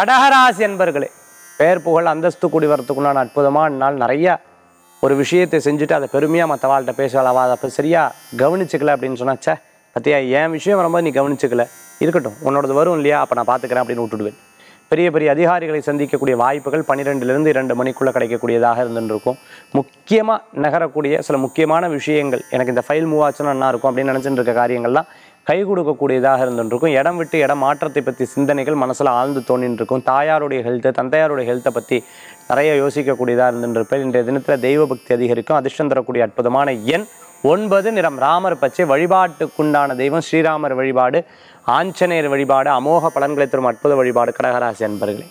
கடகராசி என்பர்களே பெயர் புகழ் அந்தஸ்து கூடி வரத்துக்குள்ளான அற்புதமான நாள். நிறைய ஒரு விஷயத்தை செஞ்சுட்டு அதை பெருமையாக மற்றவாள்கிட்ட பேசலாம் அவள் அதை சரியாக கவனிச்சிக்கல அப்படின்னு சொன்னாச்சே? பத்தியா என் விஷயம் வரும்போது நீ கவனிச்சிக்கல. இருக்கட்டும் உன்னோடது வரும் இல்லையா? அப்போ நான் பார்த்துக்கிறேன் அப்படின்னு விட்டுடுவேன். பெரிய பெரிய அதிகாரிகளை சந்திக்கக்கூடிய வாய்ப்புகள் பன்னிரெண்டுலேருந்து இரண்டு மணிக்குள்ளே கிடைக்கக்கூடியதாக இருந்துருக்கும். முக்கியமாக நகரக்கூடிய சில முக்கியமான விஷயங்கள். எனக்கு இந்த ஃபைல் மூவ் ஆச்சுன்னா என்ன இருக்கும் அப்படின்னு நினச்சிட்டு இருக்க காரியங்கள்லாம் கை கொடுக்கக்கூடியதாக இருந்துருக்கும். இடம் விட்டு இடம் மாற்றத்தை பற்றி சிந்தனைகள் மனசில் ஆழ்ந்து தோணின்னு இருக்கும் தாயாருடைய ஹெல்த்து தந்தையாருடைய ஹெல்த்தை பற்றி நிறைய யோசிக்கக்கூடியதாக இருந்துருப்பேன். இன்றைய தினத்தில் தெய்வ பக்தி அதிகரிக்கும். அதிர்ஷ்டம் தரக்கூடிய அற்புதமான எண் ஒன்பது நிறம். ராமர் பச்சை வழிபாட்டுக்குண்டான தெய்வம். ஸ்ரீராமர் வழிபாடு ஆஞ்சநேயர் வழிபாடு அமோக பலன்களை தரும் அற்புத வழிபாடு கடகராசி அன்பர்களே.